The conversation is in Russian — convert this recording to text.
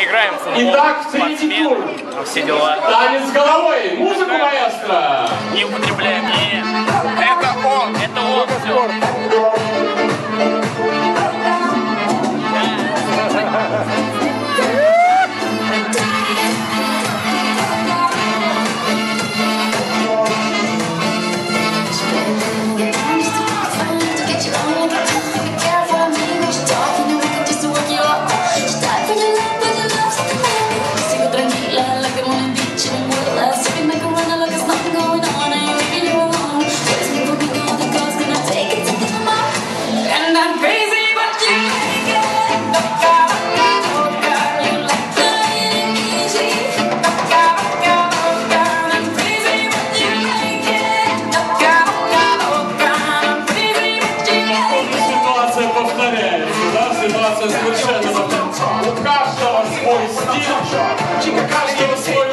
Поиграем в футбол, Итак, третий тур. все дела. Танец головой. Музыку маэстро. Не употребляем. Не. Это он. Это он. Все. Повторяется, да? Ситуация совершенно. У каждого свой стиль, у каждого свой.